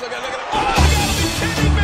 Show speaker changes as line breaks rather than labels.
Look at, look at, oh, I gotta be kidding me.